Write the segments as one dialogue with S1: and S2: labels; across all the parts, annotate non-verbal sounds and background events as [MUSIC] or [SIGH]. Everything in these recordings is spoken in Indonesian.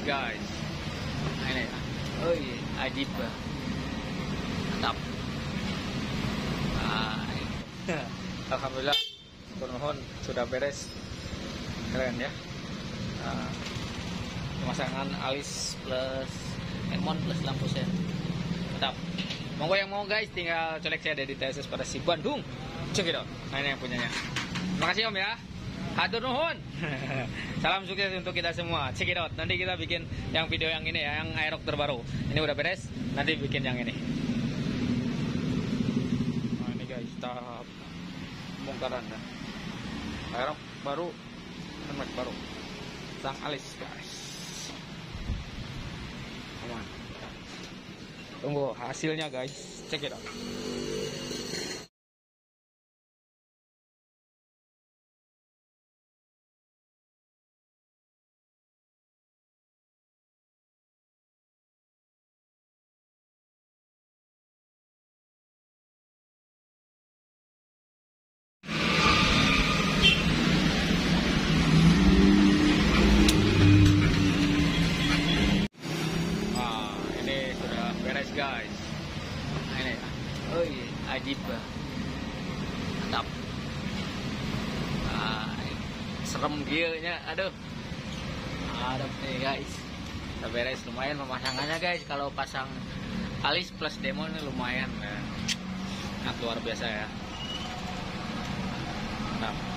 S1: guys. Nah, ini ya. Oh iya, ajib. Mantap. Nah. [LAUGHS] Alhamdulillah, mohon sudah beres. Keren ya. Nah, pemasangan alis plus Emon plus lampu sen. Mantap. Monggo yang mau guys, tinggal colek saya dari TSS pada si Bandung. Cek it out. Nah, ini yang punyanya. Terima kasih Om ya. Hatur nuhun. [LAUGHS] Salam sukses untuk kita semua. Check it out. Nanti kita bikin yang video yang ini ya, yang aerok terbaru. Ini udah beres. Nanti bikin yang ini. Nah, ini guys, tahap bongkaran ya. Aerok baru, helmet baru. Sang alis guys. Aman. Tunggu hasilnya guys. Check it out. Aduh. Ada nih guys. Sudah beres lumayan pemasangannya guys. Kalau pasang alis plus demo ini lumayan. Ya. Sangat luar biasa ya. Mantap.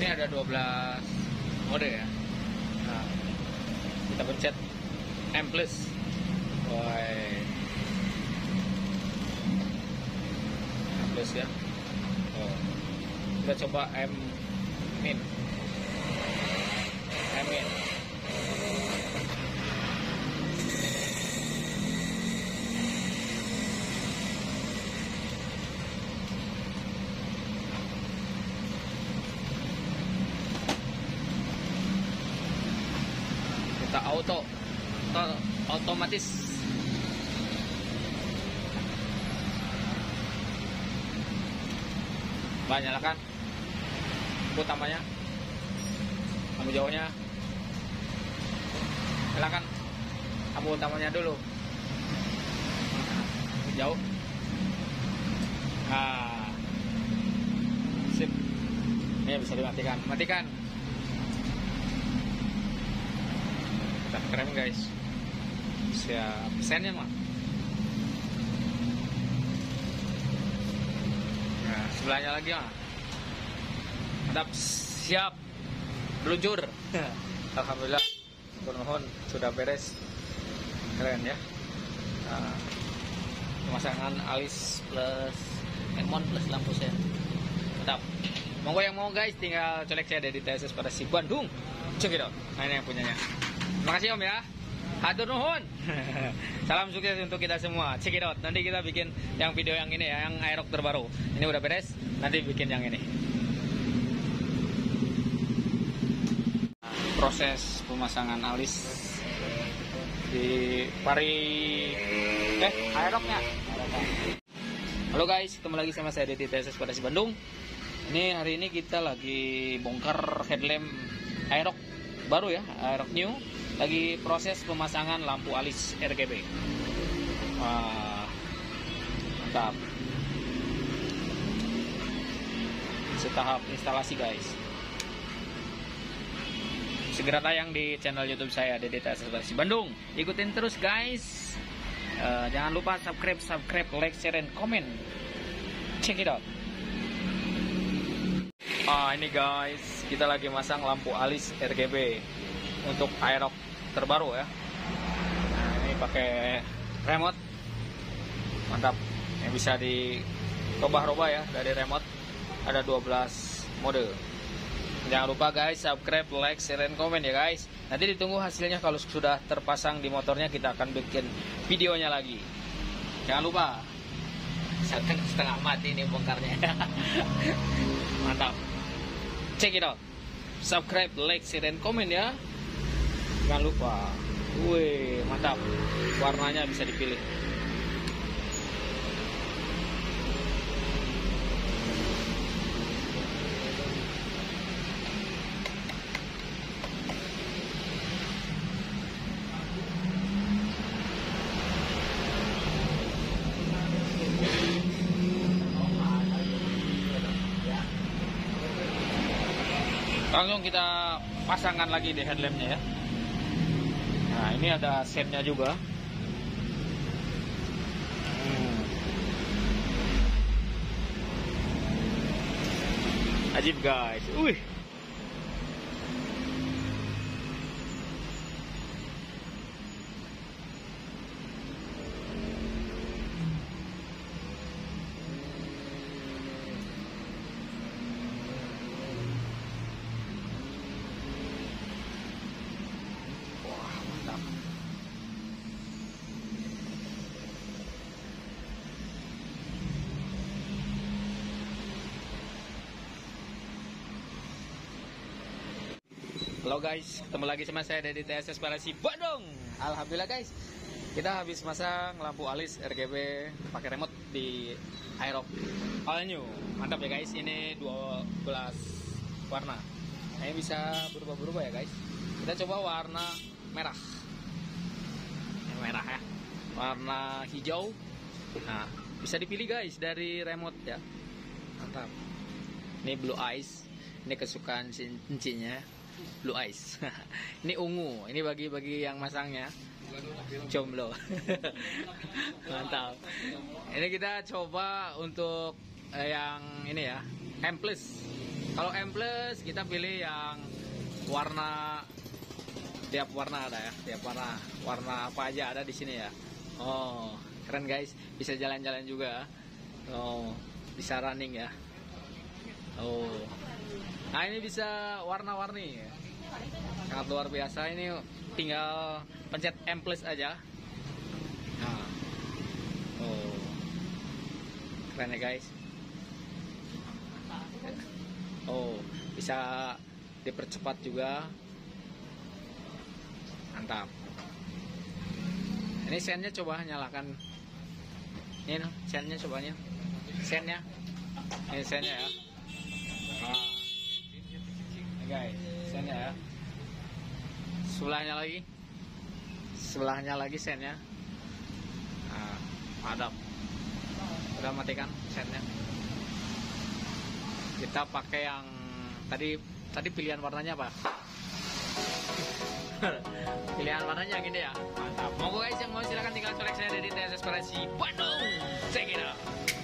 S1: Ini ada 12 mode ya. Nah, kita pencet M plus. Woi. M plus ya. Oh. Kita coba M min. M min. Kita auto. Auto otomatis. Banyak. Lampu utamanya. Lampu jauhnya. Nyalakan. Lampu utamanya dulu. Jauh. Ah. Sip. Ini bisa dimatikan. Matikan. Keren guys. Siap. Sennya mah. Nah, sebelahnya lagi mah. Mantap, siap. Meluncur. [LAUGHS] Alhamdulillah. Mohon sudah beres. Keren ya. Nah, pemasangan alis plus Emon plus lampu sen. Mantap. Monggo yang mau guys, tinggal colek saya dari TSS pada si Bandung. Cek it out. Nah, ini yang punyanya. Terima kasih Om ya. Hatur nuhun. [LAUGHS] Salam sukses untuk kita semua. Check it out. Nanti kita bikin yang video yang ini ya, yang aerok terbaru. Ini udah beres. Nanti bikin yang ini. Proses pemasangan alis di pari eh aeroknya. Halo guys, ketemu lagi sama saya di TSS pada si Bandung. Ini hari ini kita lagi bongkar headlamp aerok baru ya, aerok new. Lagi proses pemasangan lampu alis RGB. Wah, mantap. Setahap instalasi guys. Segera tayang di channel YouTube saya Dede TSS Pada si Bandung. Ikutin terus guys. Eh, jangan lupa subscribe, subscribe, like, share, and comment. Check it out. Ah ini guys, kita lagi masang lampu alis RGB untuk aerok terbaru ya. Nah ini pakai remote, mantap. Yang bisa dirubah-rubah ya dari remote. ada 12 mode jangan lupa guys subscribe like share dan komen ya guys nanti ditunggu hasilnya kalau sudah terpasang di motornya kita akan bikin videonya lagi jangan lupa
S2: setengah mati ini bongkarnya. [LAUGHS]
S1: mantap check it out subscribe like share dan komen ya jangan lupa. Wih mantap. Warnanya bisa dipilih. Langsung kita pasangkan lagi di headlampnya ya ini ada sennya juga. Hmm. ajib guys. Wih Halo guys, ketemu lagi sama saya dari TSS Parasi Bandung. Alhamdulillah guys, kita habis masang lampu alis RGB pakai remote di Aerox all new. Mantap ya guys, ini 12 warna. Ini bisa berubah-berubah ya guys. Kita coba warna merah. Yang merah ya. Warna hijau. Nah, bisa dipilih guys dari remote ya. Mantap. Ini blue eyes. Ini kesukaan cincinya blue eyes. [LAUGHS] ini ungu. Ini bagi bagi yang masangnya jomblo. [LAUGHS] Mantap. Ini kita coba untuk eh, yang ini ya, M plus. Kalau M plus kita pilih yang warna tiap warna ada ya, tiap warna. Warna apa aja ada di sini ya. Oh, keren guys. Bisa jalan-jalan juga. Oh, bisa running ya. Nah, ini bisa warna-warni. Sangat luar biasa ini tinggal pencet M plus aja. Nah. Oh. Keren ya guys. Oh, bisa dipercepat juga. Mantap. Ini sennya coba nyalakan. Ini sennya cobanya. Sennya. Ini sennya ya. Guys, sennya ya. Sebelahnya lagi. Sebelahnya lagi sennya. Nah, mantap. Udah matikan sennya. Kita pakai yang tadi tadi pilihan warnanya apa? [LAUGHS] pilihan warnanya yang ini ya. Mantap. Monggo guys yang mau silakan tinggal colek saya dari TSS Bandung. Check it.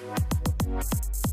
S1: Música